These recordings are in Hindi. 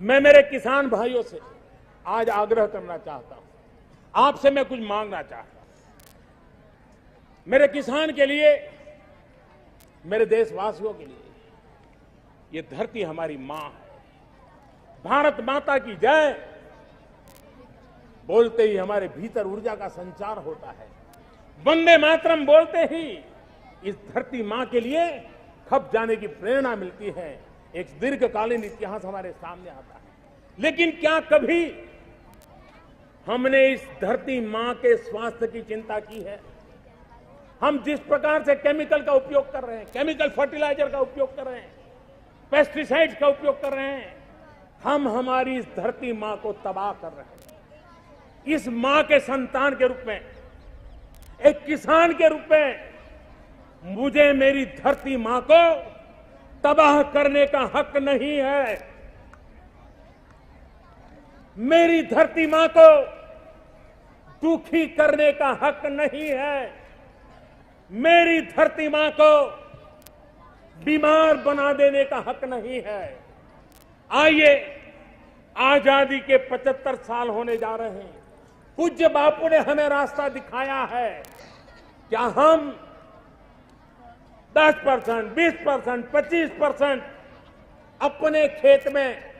मैं मेरे किसान भाइयों से आज आग्रह करना चाहता हूँ। आपसे मैं कुछ मांगना चाहता हूँ। मेरे किसान के लिए, मेरे देशवासियों के लिए, ये धरती हमारी माँ है। भारत माता की जय। बोलते ही हमारे भीतर ऊर्जा का संचार होता है। वंदे मातरम बोलते ही इस धरती माँ के लिए खप जाने की प्रेरणा मिलती है। एक दीर्घकालीन इतिहास हमारे सामने आता है। लेकिन क्या कभी हमने इस धरती माँ के स्वास्थ्य की चिंता की है? हम जिस प्रकार से केमिकल का उपयोग कर रहे हैं, केमिकल फर्टिलाइज़र का उपयोग कर रहे हैं, पेस्टिसाइड्स का उपयोग कर रहे हैं, हम हमारी इस धरती माँ को तबाह कर रहे हैं। इस माँ के संतान के रूप में, एक किसान के रूप में, मुझे मेरी धरती माँ को तबाह करने का हक नहीं है। मेरी धरती माँ को दुखी करने का हक नहीं है। मेरी धरती माँ को बीमार बना देने का हक नहीं है। आइए, आज़ादी के 75 साल होने जा रहे हैं। पूज्य बापू ने हमें रास्ता दिखाया है क्या हम 10 परसेंट, बीस परसेंट, पच्चीस परसेंट अपने खेत में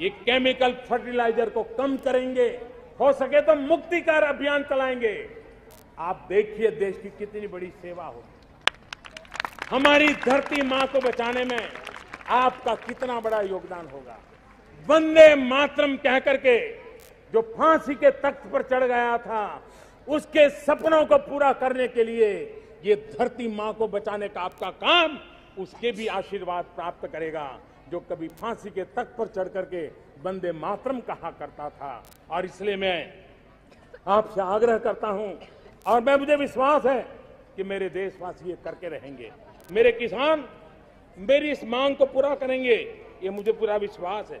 ये केमिकल फर्टिलाइज़र को कम करेंगे। हो सके तो मुक्तिकार अभियान चलाएँगे। आप देखिए देश की कितनी बड़ी सेवा होगी हमारी धरती माँ को बचाने में आपका कितना बड़ा योगदान होगा। वंदे मातरम कह करके जो फांसी के तख्त पर चढ़ गया था, उसके सपनों को पूरा करने के लिए ये धरती माँ को बचाने का आपका काम उसके भी आशीर्वाद प्राप्त करेगा, जो कभी फांसी के तक पर चढ़ करके बंदे मातरम कहा करता था। और इसलिए मैं आपसे आग्रह करता हूँ, और मैं, मुझे विश्वास है कि मेरे देशवासी ये करके रहेंगे। मेरे किसान मेरी इस मांग को पूरा करेंगे, ये मुझे पूरा विश्वास है।